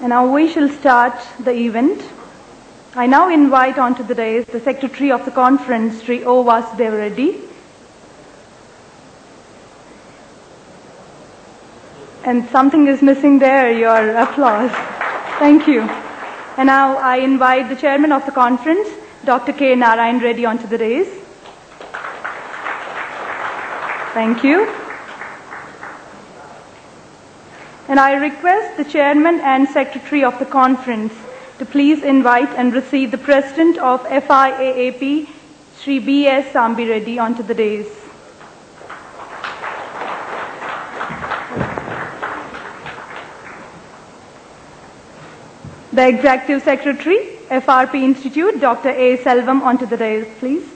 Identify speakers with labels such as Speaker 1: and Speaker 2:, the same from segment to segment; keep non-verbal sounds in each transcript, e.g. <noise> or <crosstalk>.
Speaker 1: And now we shall start the event. I now invite onto the dais the Secretary of the Conference, Sri O. Vasudeva Reddy. And something is missing there, your applause. Thank you. And now I invite the Chairman of the Conference, Dr. K. Narayan Reddy, onto the dais. Thank you. And I request the Chairman and Secretary of the Conference to please invite and receive the President of FIAAP, Sri B.S. Sambi Reddy, onto the dais. The Executive Secretary, FRP Institute, Dr. A. Selvam, onto the dais, please.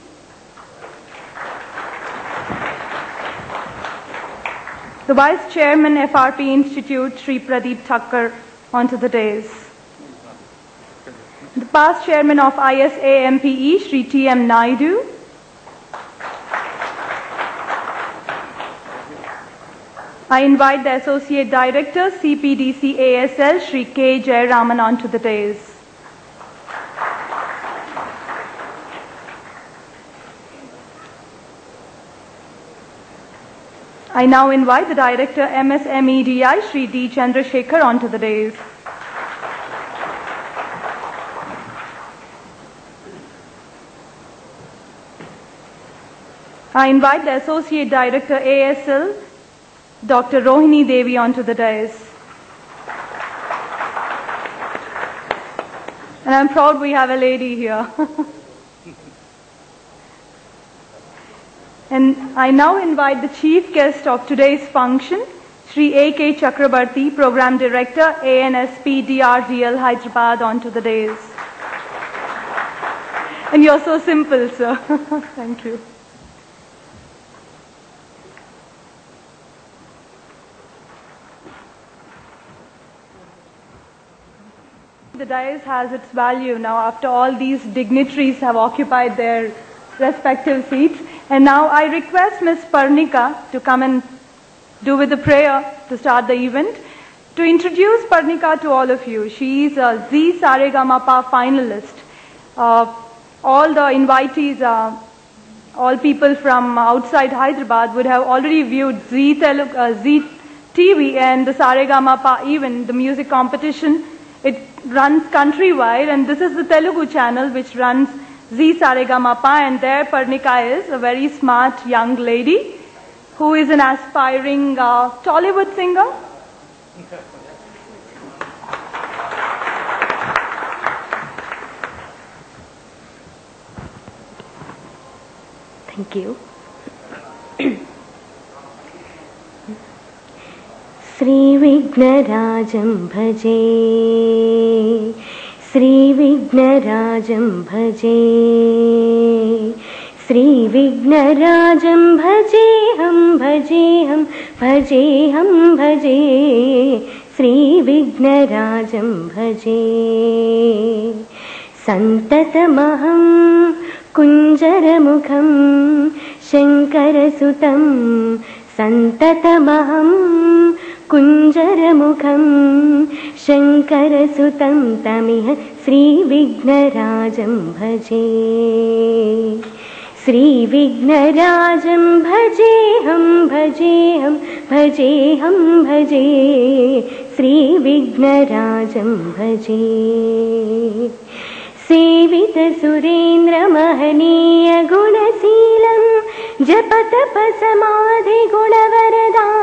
Speaker 1: The Vice Chairman, FRP Institute, Sri Pradeep Thakkar, onto the dais. The past Chairman of ISAMPE, Sri T.M. Naidu. I invite the Associate Director, CPDC ASL, Sri K. Jayaraman, onto the dais. I now invite the Director, MSMEDI, Sri D. Chandrasekhar, onto the dais. I invite the Associate Director, ASL, Dr. Rohini Devi, onto the dais. And I'm proud we have a lady here. <laughs> And I now invite the chief guest of today's function, Sri A.K. Chakrabarti, Program Director, ANSP DRDL Hyderabad, onto the dais. And you're so simple, sir. <laughs> Thank you. The dais has its value now after all these dignitaries have occupied their respective seats. And now I request Ms. Parnika to come and do with the prayer to start the event. To introduce Parnika to all of you, she is a Zee Saregamapa finalist. Uh, all the invitees, uh, all people from outside Hyderabad would have already viewed Zee, Telu- uh, Zee TV and the Saregamapa even, the music competition. It runs countrywide and this is the Telugu channel which runs Zee Saregama Pa, and there Parnika is a very smart young lady who is an aspiring uh, Tollywood singer.
Speaker 2: Thank you. श्रीविघ्नराजं भजे श्रीविघ्नराजं भजे। श्रीविघ्नराजं भजेऽहं भजेऽहं भजेऽहं भजे। श्रीविघ्नराजं भजे। सन्ततमहं कुञ्जरमुखं शङ्करसुतं। सन्ततमहं कुञ्जरमुखं शङ्करसुतं तमिह श्रीविघ्नराजं भजे। श्रीविघ्नराजं भजेऽहं भजेऽहं भजेऽहं भजे। श्रीविघ्नराजं भजे। सेवितसुरेन्द्रमहनीयगुणशीलं जपतपसमाधिगुणवरदानुकूलं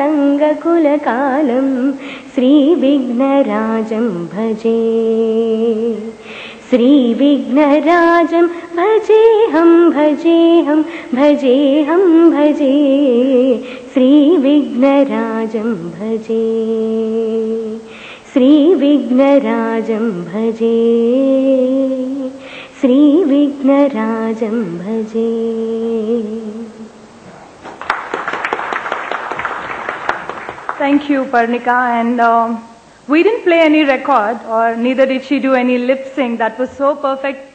Speaker 2: भयङ्करविषङ्गमातङ्गकुलकालं श्रीविघ्नराजं भजे। श्रीविघ्नराजं भजेऽहं भजेऽहं भजेऽहं भजे। श्रीविघ्नराजं भजे। श्रीविघ्नराजं भजे। श्रीविघ्नराजं भजे
Speaker 1: Thank you, Parnika. And um, We didn't play any record, or neither did she do any lip sync that was so perfect.